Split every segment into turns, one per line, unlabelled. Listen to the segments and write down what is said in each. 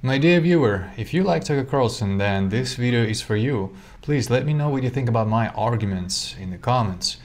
My dear viewer, if you like Tucker Carlson, then this video is for you. Please let me know what you think about my arguments in the comments.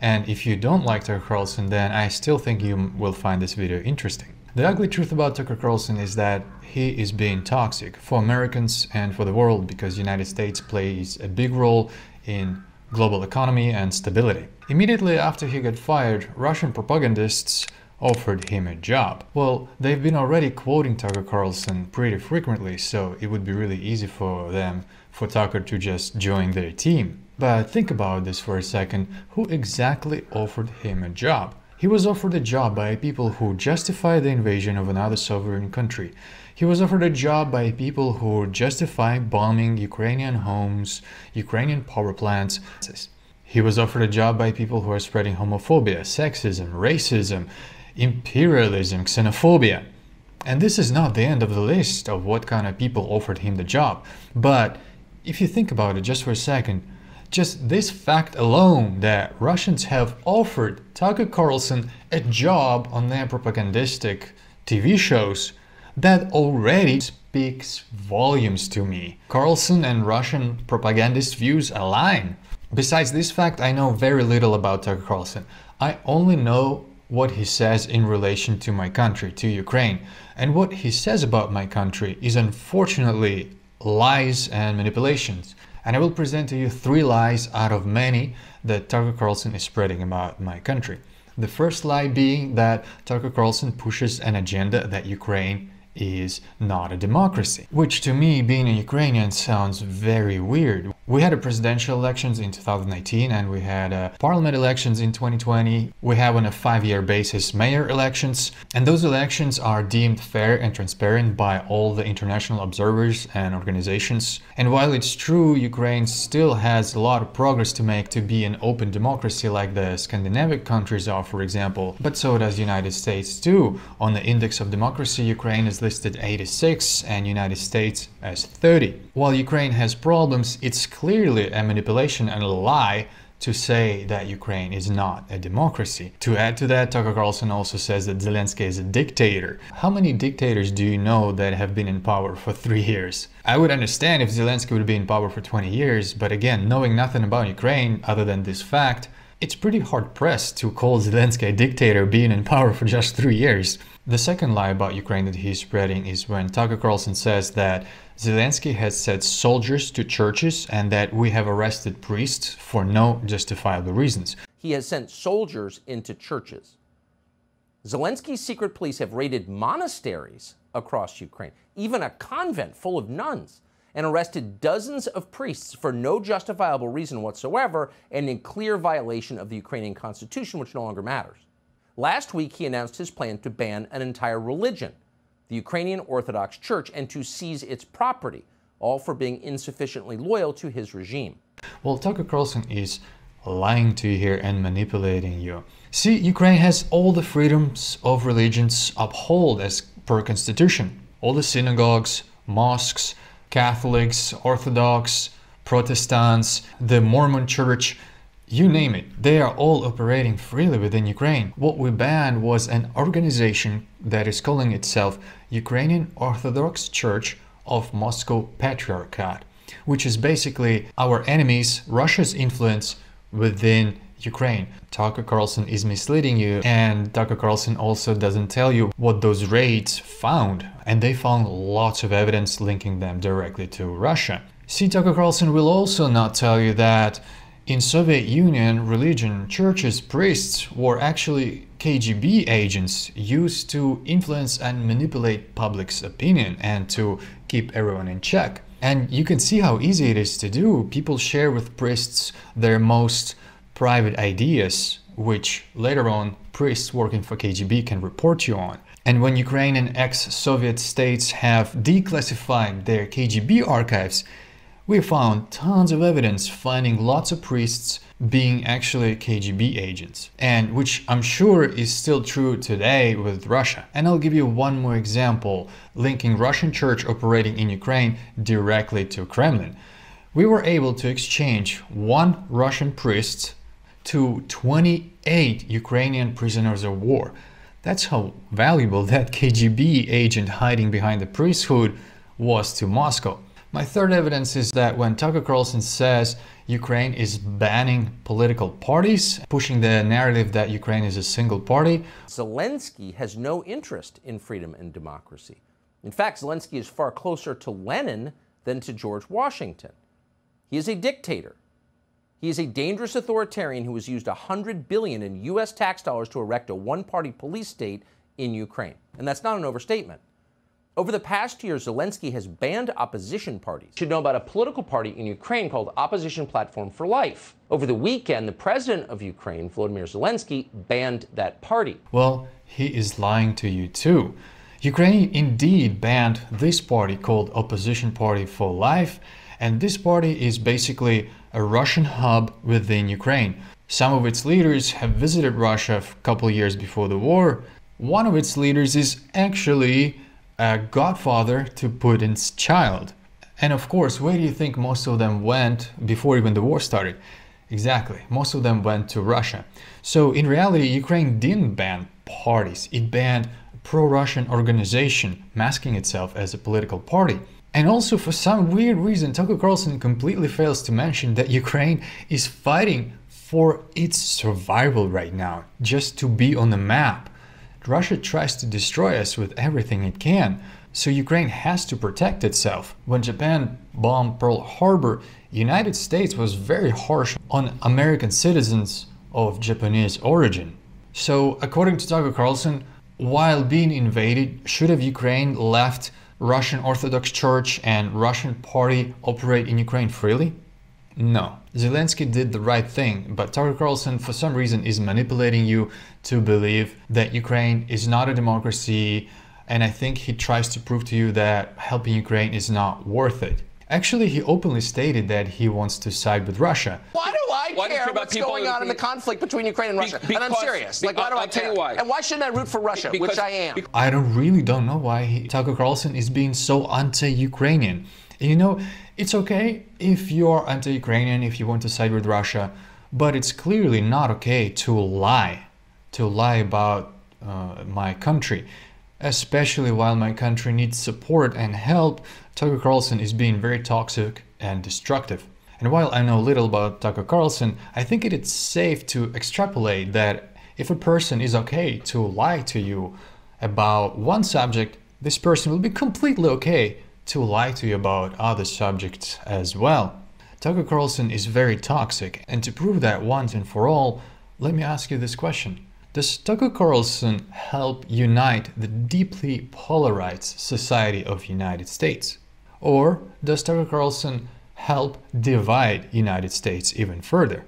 And if you don't like Tucker Carlson, then I still think you will find this video interesting. The ugly truth about Tucker Carlson is that he is being toxic for Americans and for the world because the United States plays a big role in global economy and stability. Immediately after he got fired, Russian propagandists offered him a job. Well, they've been already quoting Tucker Carlson pretty frequently, so it would be really easy for them, for Tucker to just join their team. But think about this for a second. Who exactly offered him a job? He was offered a job by people who justify the invasion of another sovereign country. He was offered a job by people who justify bombing Ukrainian homes, Ukrainian power plants. He was offered a job by people who are spreading homophobia, sexism, racism, imperialism, xenophobia. And this is not the end of the list of what kind of people offered him the job. But if you think about it just for a second, just this fact alone that Russians have offered Tucker Carlson a job on their propagandistic TV shows, that already speaks volumes to me. Carlson and Russian propagandist views align. Besides this fact, I know very little about Tucker Carlson. I only know what he says in relation to my country, to Ukraine. And what he says about my country is unfortunately lies and manipulations. And I will present to you three lies out of many that Tucker Carlson is spreading about my country. The first lie being that Tucker Carlson pushes an agenda that Ukraine is not a democracy, which to me, being a Ukrainian, sounds very weird. We had a presidential elections in 2019 and we had uh, parliament elections in 2020. We have on a five-year basis mayor elections and those elections are deemed fair and transparent by all the international observers and organizations. And while it's true Ukraine still has a lot of progress to make to be an open democracy like the Scandinavian countries are for example, but so does the United States too. On the index of democracy Ukraine is listed 86 and United States as 30. While Ukraine has problems, it's clearly a manipulation and a lie to say that Ukraine is not a democracy. To add to that, Tucker Carlson also says that Zelensky is a dictator. How many dictators do you know that have been in power for three years? I would understand if Zelensky would be in power for 20 years, but again, knowing nothing about Ukraine other than this fact, it's pretty hard pressed to call Zelensky a dictator being in power for just three years. The second lie about Ukraine that he's spreading is when Tucker Carlson says that Zelensky has sent soldiers to churches and that we have arrested priests for no justifiable reasons.
He has sent soldiers into churches. Zelensky's secret police have raided monasteries across Ukraine, even a convent full of nuns and arrested dozens of priests for no justifiable reason whatsoever and in clear violation of the Ukrainian constitution, which no longer matters. Last week, he announced his plan to ban an entire religion, the Ukrainian Orthodox Church, and to seize its property, all for being insufficiently loyal to his regime.
Well, Tucker Carlson is lying to you here and manipulating you. See, Ukraine has all the freedoms of religions upheld as per constitution. All the synagogues, mosques, Catholics, Orthodox, Protestants, the Mormon Church, you name it, they are all operating freely within Ukraine. What we banned was an organization that is calling itself Ukrainian Orthodox Church of Moscow Patriarchate, which is basically our enemies, Russia's influence within Ukraine. Tucker Carlson is misleading you and Tucker Carlson also doesn't tell you what those raids found and they found lots of evidence linking them directly to Russia. See, Tucker Carlson will also not tell you that in Soviet Union, religion, churches, priests were actually KGB agents used to influence and manipulate public's opinion and to keep everyone in check. And you can see how easy it is to do. People share with priests their most private ideas, which later on priests working for KGB can report you on. And when Ukraine and ex-Soviet states have declassified their KGB archives, we found tons of evidence finding lots of priests being actually KGB agents, and which I'm sure is still true today with Russia. And I'll give you one more example linking Russian church operating in Ukraine directly to Kremlin. We were able to exchange one Russian priest to 28 Ukrainian prisoners of war. That's how valuable that KGB agent hiding behind the priesthood was to Moscow. My third evidence is that when Tucker Carlson says Ukraine is banning political parties, pushing the narrative that Ukraine is a single party,
Zelensky has no interest in freedom and democracy. In fact, Zelensky is far closer to Lenin than to George Washington. He is a dictator. He is a dangerous authoritarian who has used 100 billion in US tax dollars to erect a one-party police state in Ukraine. And that's not an overstatement. Over the past year, Zelensky has banned opposition parties. You should know about a political party in Ukraine called Opposition Platform for Life. Over the weekend, the president of Ukraine, Volodymyr Zelensky, banned that party.
Well, he is lying to you too. Ukraine indeed banned this party called Opposition Party for Life, and this party is basically a Russian hub within Ukraine. Some of its leaders have visited Russia a couple years before the war. One of its leaders is actually a godfather to Putin's child. And of course, where do you think most of them went before even the war started? Exactly, most of them went to Russia. So in reality, Ukraine didn't ban parties, it banned a pro-Russian organization masking itself as a political party. And also for some weird reason, Tucker Carlson completely fails to mention that Ukraine is fighting for its survival right now, just to be on the map. Russia tries to destroy us with everything it can, so Ukraine has to protect itself. When Japan bombed Pearl Harbor, United States was very harsh on American citizens of Japanese origin. So, according to Tucker Carlson, while being invaded, should have Ukraine left Russian Orthodox Church and Russian party operate in Ukraine freely? No. Zelensky did the right thing, but Tucker Carlson for some reason is manipulating you to believe that Ukraine is not a democracy and I think he tries to prove to you that helping Ukraine is not worth it. Actually, he openly stated that he wants to side with Russia.
Why do I why care what's going on in the conflict between Ukraine and Russia? Because, and I'm serious. Like, why do I'll I care? why. And why shouldn't I root for Russia, because, which I am?
I don't really don't know why he, Tucker Carlson is being so anti-Ukrainian. You know, it's okay if you're anti-Ukrainian, if you want to side with Russia, but it's clearly not okay to lie, to lie about uh, my country, especially while my country needs support and help. Tucker Carlson is being very toxic and destructive. And while I know little about Tucker Carlson, I think it is safe to extrapolate that if a person is okay to lie to you about one subject, this person will be completely okay to lie to you about other subjects as well. Tucker Carlson is very toxic, and to prove that once and for all, let me ask you this question. Does Tucker Carlson help unite the deeply polarized society of the United States? Or does Tucker Carlson help divide United States even further?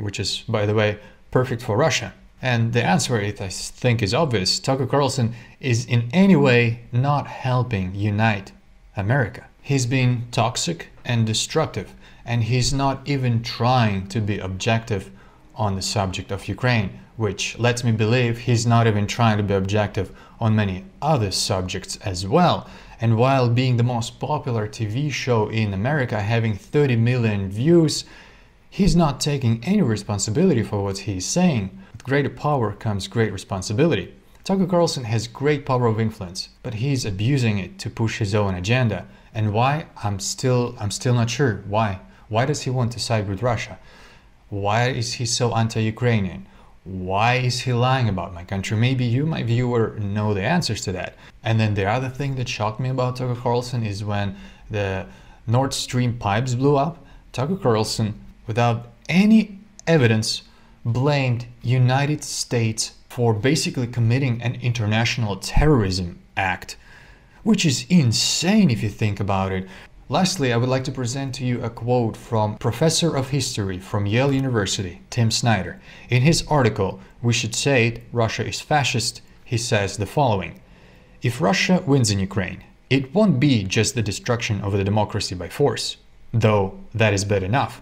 Which is, by the way, perfect for Russia. And the answer, it, I think, is obvious. Tucker Carlson is in any way not helping unite America. He's been toxic and destructive, and he's not even trying to be objective on the subject of Ukraine, which lets me believe he's not even trying to be objective on many other subjects as well. And while being the most popular TV show in America, having 30 million views, he's not taking any responsibility for what he's saying. With greater power comes great responsibility. Tucker Carlson has great power of influence, but he's abusing it to push his own agenda. And why? I'm still I'm still not sure. Why? Why does he want to side with Russia? Why is he so anti-Ukrainian? Why is he lying about my country? Maybe you, my viewer, know the answers to that. And then the other thing that shocked me about Tucker Carlson is when the Nord Stream pipes blew up, Tucker Carlson, without any evidence, blamed United States for basically committing an international terrorism act, which is insane if you think about it. Lastly, I would like to present to you a quote from Professor of History from Yale University, Tim Snyder. In his article, We Should Say It, Russia is Fascist, he says the following. If Russia wins in Ukraine, it won't be just the destruction of the democracy by force, though that is bad enough.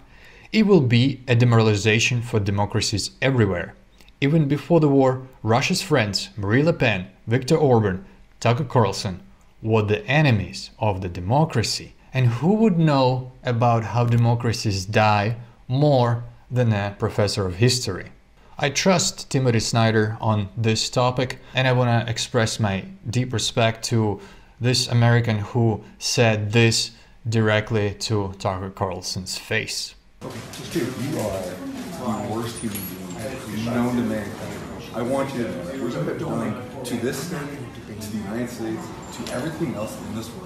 It will be a demoralization for democracies everywhere, even before the war, Russia's friends, Marine Le Pen, Viktor Orban, Tucker Carlson, were the enemies of the democracy. And who would know about how democracies die more than a professor of history? I trust Timothy Snyder on this topic, and I want to express my deep respect to this American who said this directly to Tucker Carlson's face.
Okay, dude, you are the worst human being known to mankind. I want you to know to this, to the United States, to everything else in this world.